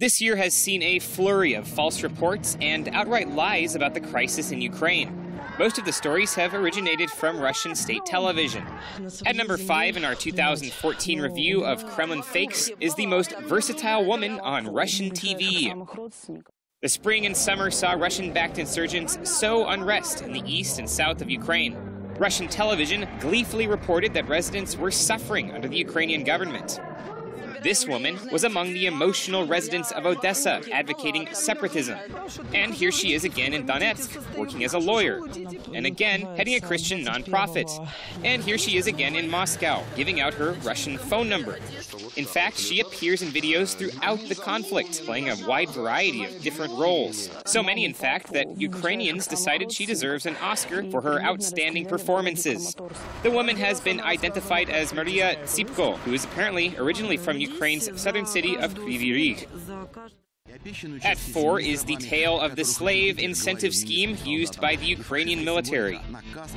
This year has seen a flurry of false reports and outright lies about the crisis in Ukraine. Most of the stories have originated from Russian state television. At number five in our 2014 review of Kremlin fakes is the most versatile woman on Russian TV. The spring and summer saw Russian backed insurgents sow unrest in the east and south of Ukraine. Russian television gleefully reported that residents were suffering under the Ukrainian government. This woman was among the emotional residents of Odessa advocating separatism. And here she is again in Donetsk, working as a lawyer. And again, heading a Christian nonprofit. And here she is again in Moscow, giving out her Russian phone number. In fact, she appears in videos throughout the conflict, playing a wide variety of different roles. So many, in fact, that Ukrainians decided she deserves an Oscar for her outstanding performances. The woman has been identified as Maria Tsipko, who is apparently originally from Ukraine Ukraine's southern city of Kryvyi Rih. At four is the tale of the slave incentive scheme used by the Ukrainian military.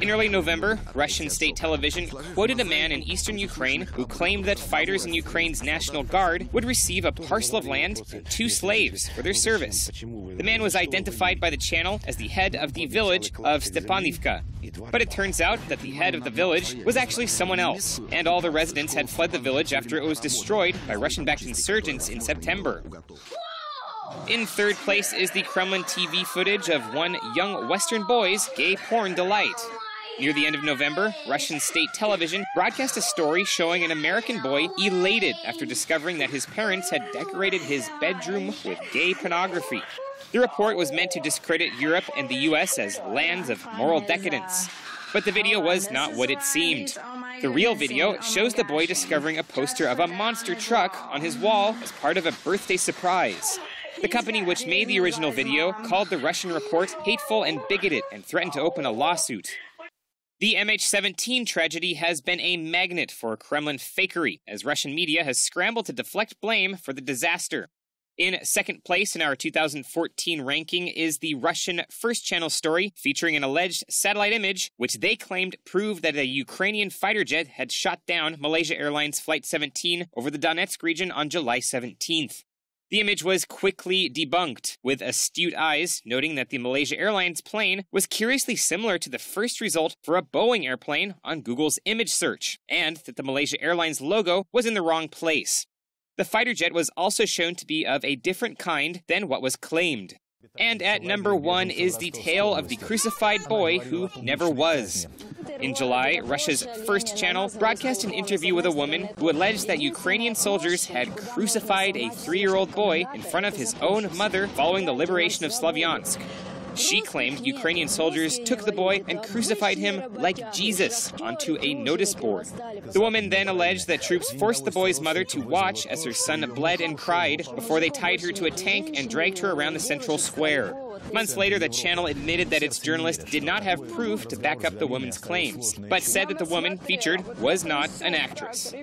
In early November, Russian state television quoted a man in eastern Ukraine who claimed that fighters in Ukraine's National Guard would receive a parcel of land and two slaves for their service. The man was identified by the channel as the head of the village of Stepanivka. But it turns out that the head of the village was actually someone else, and all the residents had fled the village after it was destroyed by Russian backed insurgents in September. In third place is the Kremlin TV footage of one young Western boy's gay porn delight. Near the end of November, Russian state television broadcast a story showing an American boy elated after discovering that his parents had decorated his bedroom with gay pornography. The report was meant to discredit Europe and the US as lands of moral decadence. But the video was not what it seemed. The real video shows the boy discovering a poster of a monster truck on his wall as part of a birthday surprise. The company which made the original video called the Russian report hateful and bigoted and threatened to open a lawsuit. The MH17 tragedy has been a magnet for Kremlin fakery, as Russian media has scrambled to deflect blame for the disaster. In second place in our 2014 ranking is the Russian First Channel story featuring an alleged satellite image, which they claimed proved that a Ukrainian fighter jet had shot down Malaysia Airlines Flight 17 over the Donetsk region on July 17th. The image was quickly debunked, with astute eyes noting that the Malaysia Airlines plane was curiously similar to the first result for a Boeing airplane on Google's image search, and that the Malaysia Airlines logo was in the wrong place. The fighter jet was also shown to be of a different kind than what was claimed. And at number one is the tale of the crucified boy who never was. In July, Russia's First Channel broadcast an interview with a woman who alleged that Ukrainian soldiers had crucified a three year old boy in front of his own mother following the liberation of Slavyansk. She claimed Ukrainian soldiers took the boy and crucified him like Jesus onto a notice board. The woman then alleged that troops forced the boy's mother to watch as her son bled and cried before they tied her to a tank and dragged her around the central square. Months later, the channel admitted that its journalist did not have proof to back up the woman's claims, but said that the woman featured was not an actress.